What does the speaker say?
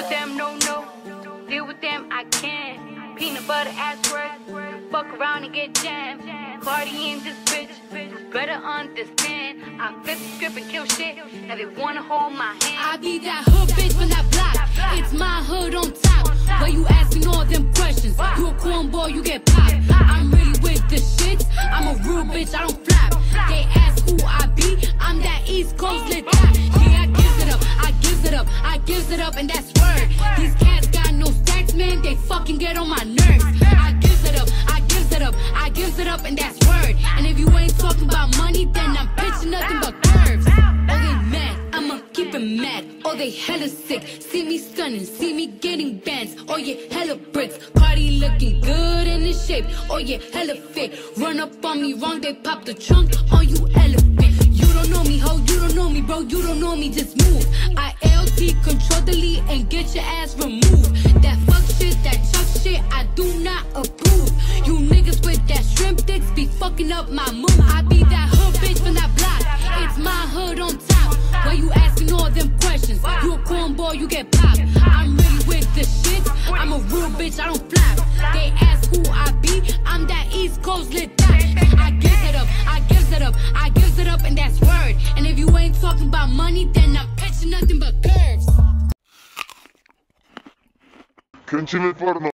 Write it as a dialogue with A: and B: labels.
A: with them, no, no. Deal with them, I can. Peanut butter ass words. Fuck around and get jammed. Cardi in this bitch. Better understand. I flip the script and kill shit. Now they wanna hold my hand.
B: I be that hood bitch from that block. Gives it up, and that's word. These cats got no stacks, man. They fucking get on my nerves. I gives it up, I gives it up, I gives it up, and that's word. And if you ain't talking about money, then I'm pitching nothing but curves. Oh, they mad, I'ma keep it mad. Oh, they hella sick. See me stunning, see me getting bands. Oh, yeah, hella bricks. Party looking good and in shape. Oh, yeah, hella fit. Run up on me wrong, they pop the trunk on you, elephant. And get your ass removed. That fuck shit, that chuck shit, I do not approve. You niggas with that shrimp dicks be fucking up my mood. I be that hood bitch from that block. It's my hood on top. Why you asking all them questions? You a cornball, you get popped. I'm really with the shit. I'm a real bitch, I don't flap. They ask who I be. I'm that East Coast lit dot. I gives it up, I gives it up, I gives it up, and that's word. And if you ain't talking about money, then I'm pitching nothing but curves.
C: Кончили порно.